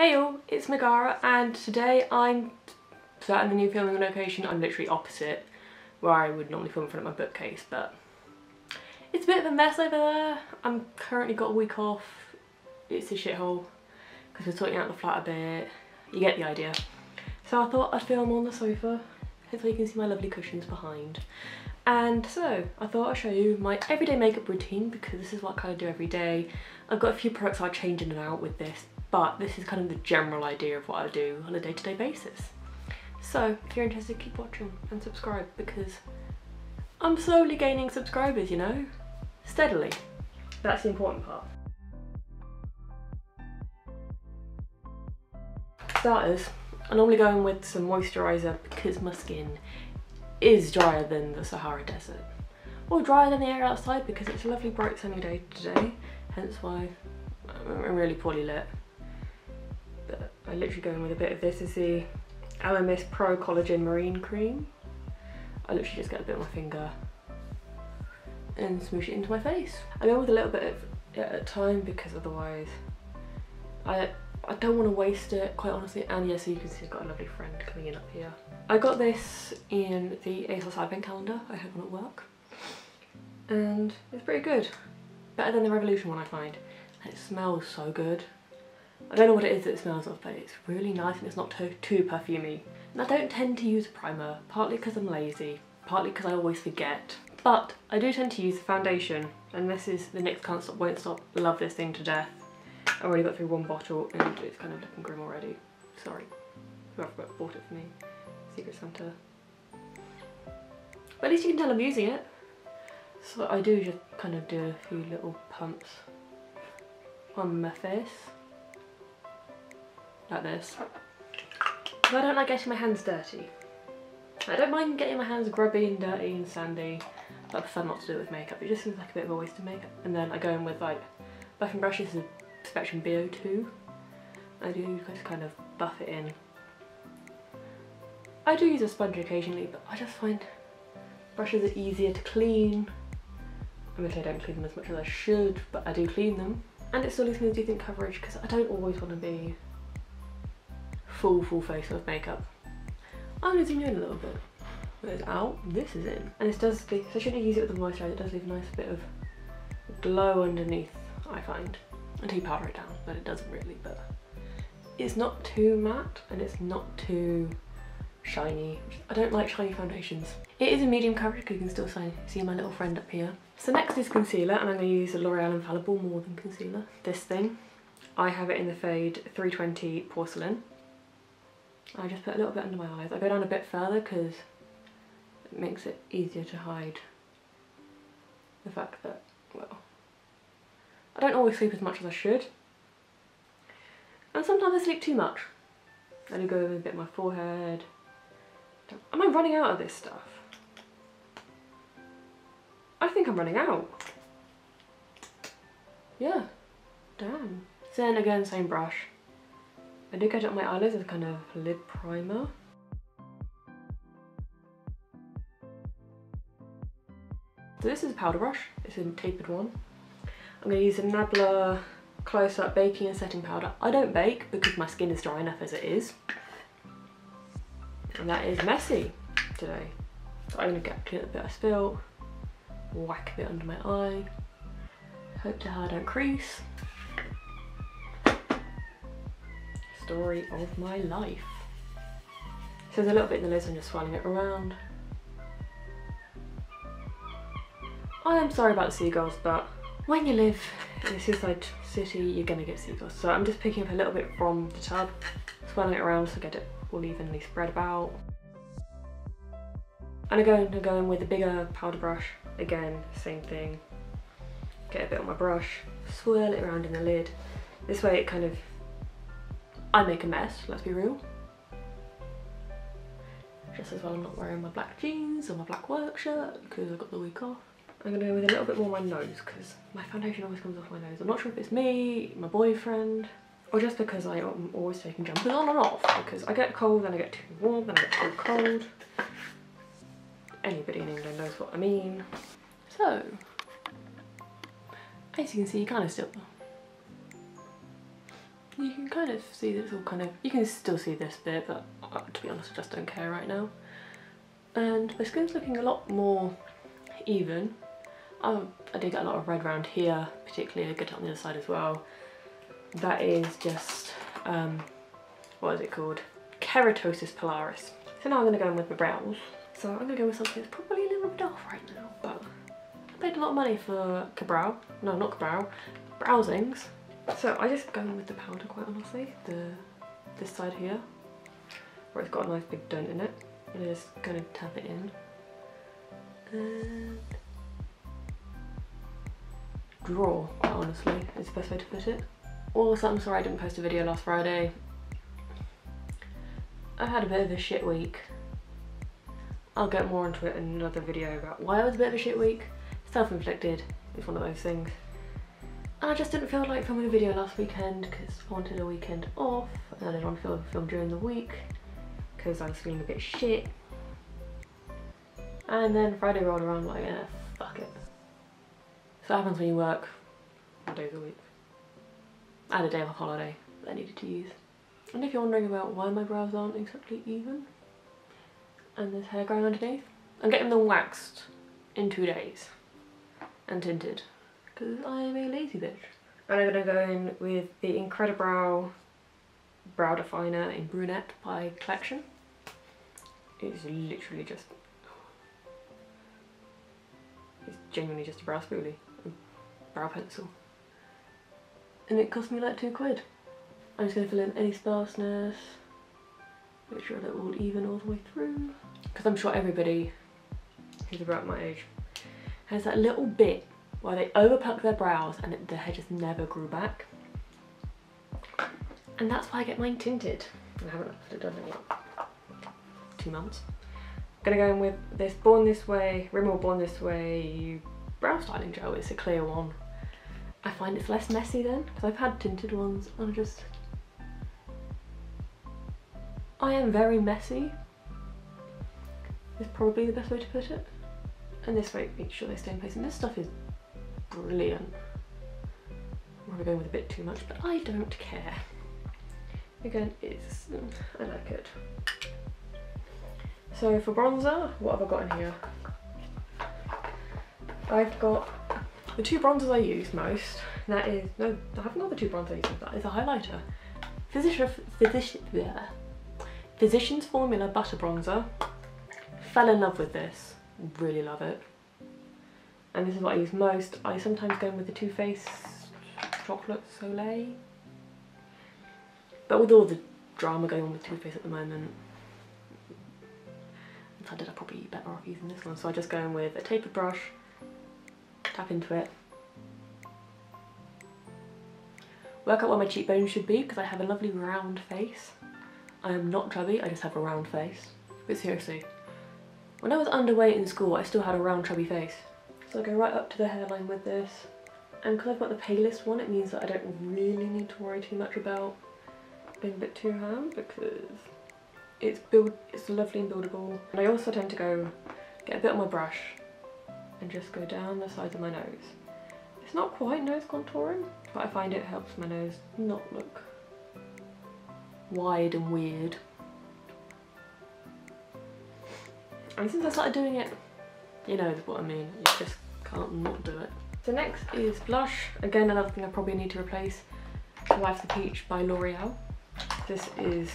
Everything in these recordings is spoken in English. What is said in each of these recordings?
Hey y'all, it's Megara and today I'm sat in the new filming location. I'm literally opposite where I would normally film in front of my bookcase but it's a bit of a mess over there. I'm currently got a week off. It's a shithole because we're sorting out the flat a bit. You get the idea. So I thought I'd film on the sofa. Hopefully you can see my lovely cushions behind. And so I thought I'd show you my everyday makeup routine because this is what I kind of do every day. I've got a few products I change in and out with this but this is kind of the general idea of what I do on a day-to-day -day basis. So if you're interested, keep watching and subscribe because I'm slowly gaining subscribers, you know? Steadily. That's the important part. Starters, I normally go in with some moisturiser because my skin is drier than the Sahara Desert. Or drier than the air outside because it's a lovely bright sunny day today, hence why I'm really poorly lit. I literally go in with a bit of this. is the Elemis Pro Collagen Marine Cream. I literally just get a bit on my finger and smoosh it into my face. I go with a little bit of it at a time because otherwise I I don't want to waste it quite honestly and yeah so you can see I've got a lovely friend coming in up here. I got this in the ASOS advent calendar I have one at work and it's pretty good. Better than the Revolution one I find. It smells so good. I don't know what it is that it smells of, but it's really nice and it's not too, too perfumey. And I don't tend to use primer, partly because I'm lazy, partly because I always forget. But I do tend to use the foundation, and this is the NYX Can't Stop Won't Stop. Love this thing to death. I already got through one bottle and it's kind of looking grim already. Sorry, whoever bought it for me. Secret Santa. But at least you can tell I'm using it. So I do just kind of do a few little pumps on my face like this. I don't like getting my hands dirty. I don't mind getting my hands grubby and dirty and sandy, but I prefer not to do it with makeup. It just seems like a bit of a waste of makeup. And then I go in with like buffing brushes is Spectrum BO2. I do just kind of buff it in. I do use a sponge occasionally, but I just find brushes are easier to clean. I mean, I don't clean them as much as I should, but I do clean them. And it still leaves me with decent coverage because I don't always want to be full, full face of makeup. I'm to zoom in a little bit. It's out, this is in. And it does so I shouldn't use it with the moisturiser, it does leave a nice bit of glow underneath, I find. Until you powder it down, but it doesn't really, but it's not too matte and it's not too shiny. I don't like shiny foundations. It is a medium coverage, you can still see my little friend up here. So next is concealer, and I'm going to use the L'Oreal Infallible More Than Concealer. This thing. I have it in the fade 320 Porcelain. I just put a little bit under my eyes. I go down a bit further because it makes it easier to hide the fact that, well, I don't always sleep as much as I should. And sometimes I sleep too much. I do go over a bit my forehead. Am I running out of this stuff? I think I'm running out. Yeah, damn. then again, same brush. I do it on my eyelids as kind of lid primer. So this is a powder brush, it's a tapered one. I'm going to use a Nabla Close Up Baking and Setting Powder. I don't bake because my skin is dry enough as it is. And that is messy today. So I'm going to get a bit I spilt, whack a bit under my eye, hope to I don't crease. Story of my life. So there's a little bit in the lids, I'm just swirling it around. I am sorry about the seagulls, but when you live in a seaside city, you're gonna get seagulls. So I'm just picking up a little bit from the tub, swirling it around so get it all evenly spread about. And I'm going to go in with a bigger powder brush. Again, same thing. Get a bit on my brush, swirl it around in the lid. This way it kind of I make a mess, let's be real. Just as well I'm not wearing my black jeans or my black work shirt because I've got the week off. I'm gonna go with a little bit more on my nose because my foundation always comes off my nose. I'm not sure if it's me, my boyfriend, or just because I am always taking jumpers on and off because I get cold, then I get too warm, then I get too cold. Anybody in England knows what I mean. So, as you can see, you kind of still you can kind of see that it's all kind of, you can still see this bit, but uh, to be honest, I just don't care right now. And the skin's looking a lot more even. I, I did get a lot of red around here, particularly I get it on the other side as well. That is just, um, what is it called? Keratosis pilaris. So now I'm going to go in with my brows. So I'm going to go with something that's probably a little bit off right now, but I paid a lot of money for Ka-Brow. No, not Ka-Brow. Browsings. So I just go in with the powder quite honestly. The This side here, where it's got a nice big dent in it. And I'm just going to tap it in. And draw, quite honestly, is the best way to put it. Also, I'm sorry I didn't post a video last Friday. I had a bit of a shit week. I'll get more into it in another video about why I was a bit of a shit week. Self-inflicted, it's one of those things. I just didn't feel like filming a video last weekend because I wanted a weekend off and I didn't want to film, film during the week because I was feeling a bit shit. And then Friday rolled around like, yeah, fuck it. So that happens when you work four days a week. I had a day of a holiday that I needed to use. And if you're wondering about why my brows aren't exactly even and there's hair growing underneath, I'm getting them waxed in two days and tinted because I'm a lazy bitch. And I'm going to go in with the Incredibrow Brow Definer in Brunette by Collection. It's literally just, it's genuinely just a brow spoolie, a brow pencil. And it cost me like two quid. I'm just going to fill in any sparseness, make sure they're all even all the way through. Because I'm sure everybody who's about my age has that little bit where they overpluck their brows and the hair just never grew back. And that's why I get mine tinted. I haven't it done in like two months. I'm gonna go in with this Born This Way, Rimmel Born This Way brow styling gel. It's a clear one. I find it's less messy then, because I've had tinted ones and I just... I am very messy. Is probably the best way to put it. And this way, make sure they stay in place. And this stuff is brilliant. I'm probably going with a bit too much, but I don't care. Again, it's, I like it. So for bronzer, what have I got in here? I've got the two bronzers I use most. That is, no, I haven't got the two bronzers that is a highlighter. Physician, physician, yeah. Physicians Formula Butter Bronzer. Fell in love with this, really love it and this is what I use most. I sometimes go in with the Too Faced Chocolate Soleil. But with all the drama going on with Too Faced at the moment, I decided I'd probably be better off using this one. So I just go in with a tapered brush, tap into it, work out where my cheekbones should be because I have a lovely round face. I am not chubby, I just have a round face. But seriously, when I was underweight in school, I still had a round chubby face. So I go right up to the hairline with this. And because I've got the palest one, it means that I don't really need to worry too much about being a bit too ham because it's build it's lovely and buildable. And I also tend to go get a bit on my brush and just go down the sides of my nose. It's not quite nose contouring, but I find it helps my nose not look wide and weird. And since I started doing it you know what I mean, you just can't not do it. So next is blush. Again, another thing I probably need to replace. Life's a Peach by L'Oreal. This is,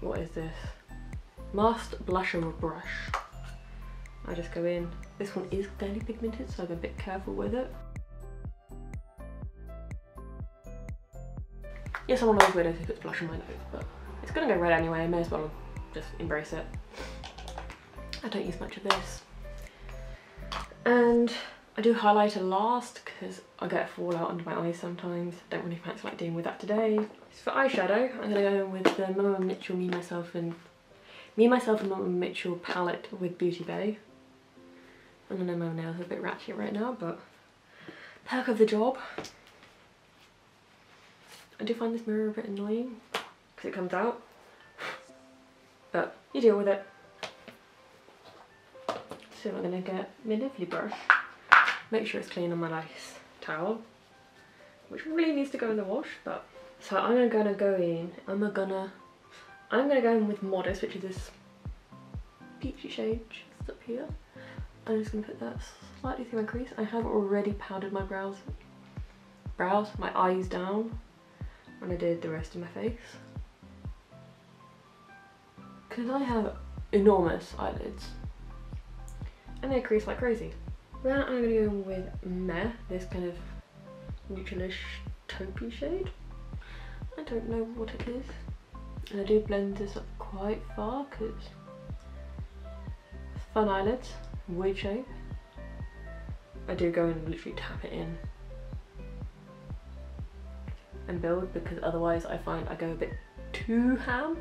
what is this? MASQD Blusher Brush. I just go in. This one is fairly pigmented, so I'm a bit careful with it. Yes, I'm one of those weirdos who puts blush on my nose, but it's gonna go red anyway, I may as well just embrace it. I don't use much of this. And I do highlighter last because I get a fallout under my eyes sometimes. Don't really fancy like dealing with that today. So for eyeshadow, I'm going to go in with the Mmmitchell Me, Myself and Me, Myself and Mmmitchell palette with Beauty Bay. I know my nails are a bit ratchet right now, but perk of the job. I do find this mirror a bit annoying because it comes out, but you deal with it. I'm going to get my lovely brush, make sure it's clean on my nice towel, which really needs to go in the wash, but so I'm gonna go in, I'm gonna, I'm gonna go in with Modest, which is this peachy shade just up here. I'm just gonna put that slightly through my crease. I have already powdered my brows, brows, my eyes down when I did the rest of my face. Because I have enormous eyelids and they crease like crazy. Then I'm gonna go with Meh, this kind of neutralish taupey shade. I don't know what it is. And I do blend this up quite far because fun eyelids, weird shape. I do go and literally tap it in and build because otherwise I find I go a bit too ham.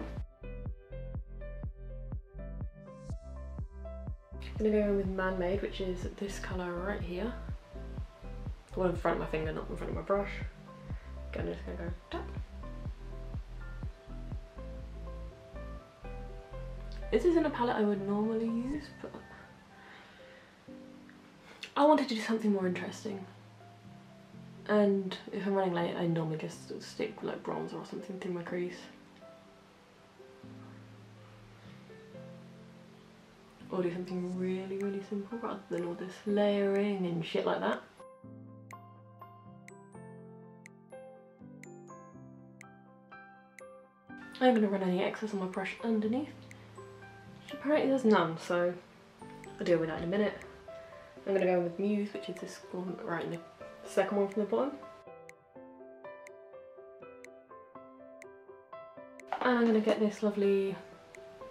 Gonna go with Man-Made, which is this colour right here. The one in front of my finger, not in front of my brush. Again, I'm just gonna go tap. This isn't a palette I would normally use, but I wanted to do something more interesting. And if I'm running late, I normally just stick like bronzer or something through my crease. Or do something really, really simple rather than all this layering and shit like that. I'm going to run any excess on my brush underneath apparently there's none, so I'll deal with that in a minute. I'm gonna go with Muse, which is this one right in the second one from the bottom. And I'm gonna get this lovely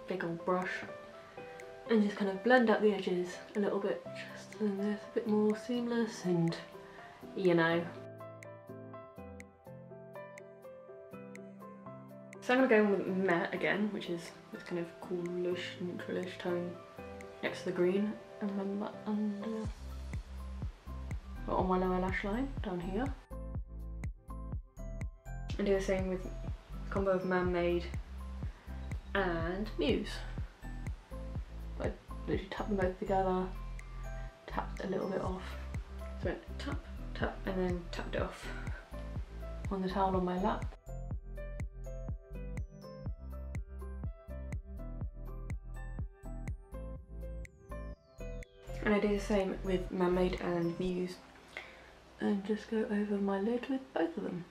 big old brush and just kind of blend out the edges a little bit, just so a bit more seamless and you know. So I'm gonna go in with Matte again, which is this kind of coolish, neutralish tone next to the green and that under on my lower lash line down here. And do the same with combo of Man-Made and Muse. Literally tap them both together, tapped a little bit off. So went tap, tap, and then tapped it off on the towel on my lap. And I do the same with Man-Made and Muse and just go over my lid with both of them.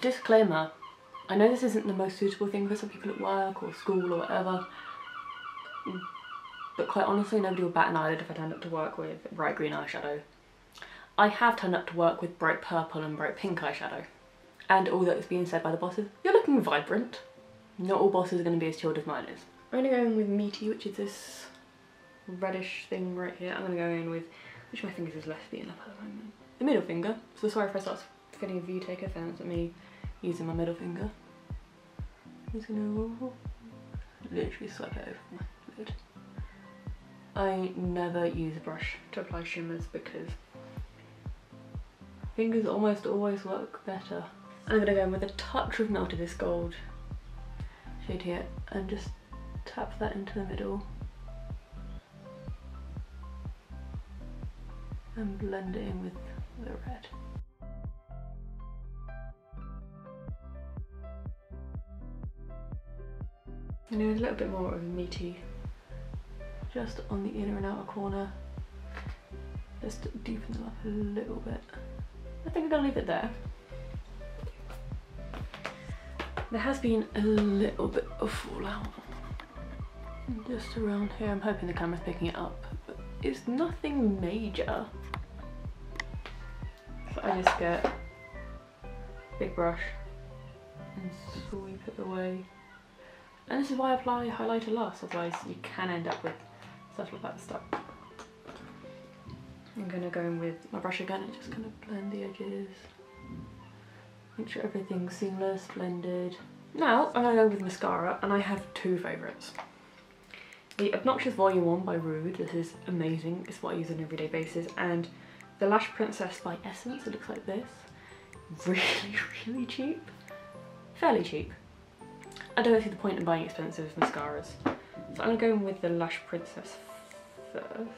Disclaimer, I know this isn't the most suitable thing for some people at work or school or whatever, but quite honestly nobody will bat an eyelid if I turn up to work with bright green eyeshadow. I have turned up to work with bright purple and bright pink eyeshadow. And all that is being said by the bosses, you're looking vibrant. Not all bosses are going to be as chilled as mine is. I'm going to go in with Meaty, which is this reddish thing right here. I'm going to go in with, which my fingers is less beaten up at the moment. The middle finger. So sorry if I start getting a view taker, thanks at me using my middle finger. I'm just to literally swipe it over my lid. I never use a brush to apply shimmers because fingers almost always work better. I'm to go in with a touch of Melted This Gold shade here and just tap that into the middle and blend it in with the red. And a little bit more of a meaty just on the inner and outer corner just deepen them up a little bit. I think I'm gonna leave it there. There has been a little bit of fallout just around here. I'm hoping the camera's picking it up, but it's nothing major. So I just get big brush and sweep it away. And this is why I apply highlighter last, otherwise you can end up with stuff like that stuck. I'm gonna go in with my brush again and just kind of blend the edges. Make sure everything's seamless, blended. Now I'm to go with mascara and I have two favourites. The Obnoxious Volume 1 by Rude, this is amazing, it's what I use on an everyday basis, and the Lash Princess by Essence, it looks like this. Really, really cheap. Fairly cheap. I don't see the point in buying expensive mascaras. So I'm going with the Lash Princess first.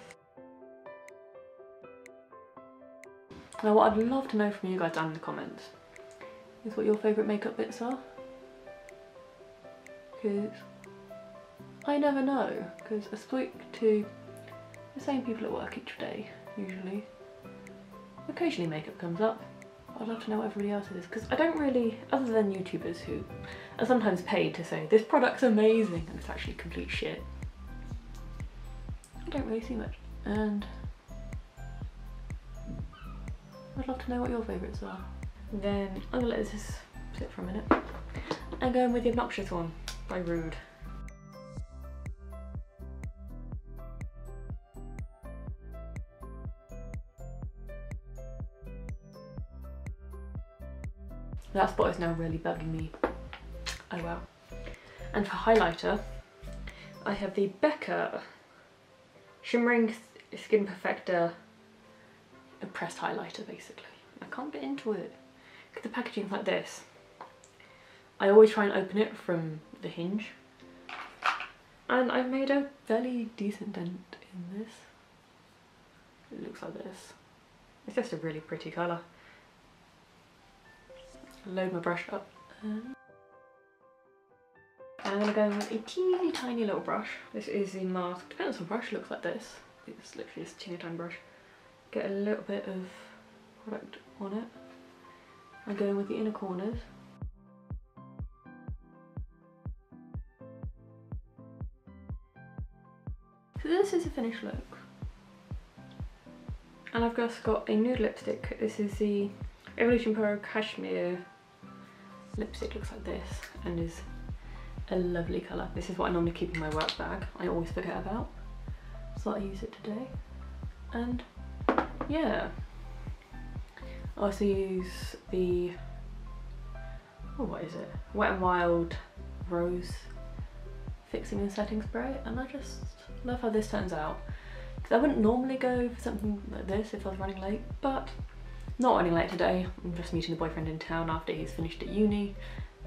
Now what I'd love to know from you guys down in the comments is what your favourite makeup bits are. Because I never know, because I speak to the same people at work each day, usually. Occasionally makeup comes up. I'd love to know what everybody else is, because I don't really, other than YouTubers who are sometimes paid to say, this product's amazing, and it's actually complete shit. I don't really see much. And I'd love to know what your favourites are. Then I'm gonna let this sit for a minute. I'm going with the obnoxious one by Rude. That spot is now really bugging me. Oh well. And for highlighter, I have the Becca Shimmering Skin Perfector a pressed highlighter basically. I can't get into it. The packaging's like this. I always try and open it from the hinge. And I've made a fairly decent dent in this. It looks like this. It's just a really pretty colour. Load my brush up. Um, and I'm to go in with a teeny tiny little brush. This is the MASQD pencil brush, looks like this. It's literally just a teeny tiny brush. Get a little bit of product on it. I'm going with the inner corners. So this is a finished look. And I've just got a nude lipstick. This is the Evolution Pro Cashmere lipstick. Looks like this and is a lovely colour. This is what I normally keep in my work bag. I always forget about. So I use it today. And yeah. I also use the, oh what is it? Wet n Wild Rose Fixing and Setting Spray and I just love how this turns out. Because I wouldn't normally go for something like this if I was running late, but not running late today. I'm just meeting the boyfriend in town after he's finished at uni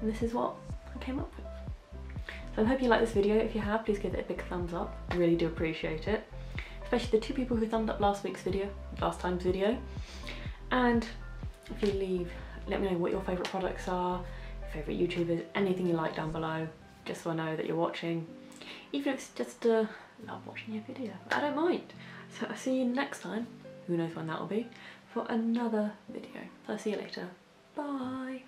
and this is what I came up with. So I hope you like this video. If you have, please give it a big thumbs up. I really do appreciate it. Especially the two people who thumbed up last week's video, last time's video. And if you leave, let me know what your favourite products are, favourite YouTubers, anything you like down below, just so I know that you're watching. Even if it's just uh, love watching your video, I don't mind. So I'll see you next time, who knows when that'll be, for another video. I'll see you later. Bye!